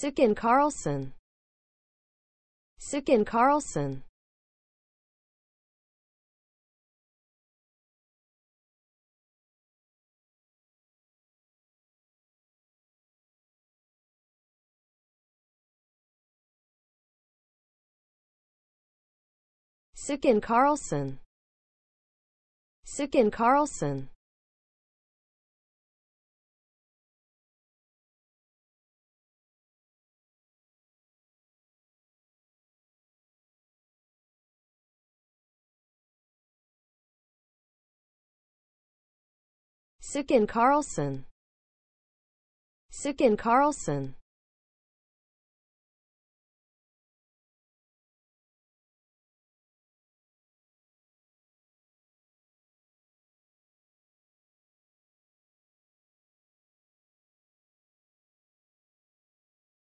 Sicken Carlson Sicken Carlson Sicken Carlson Sicken Carlson Sicken Carlson Sicken Carlson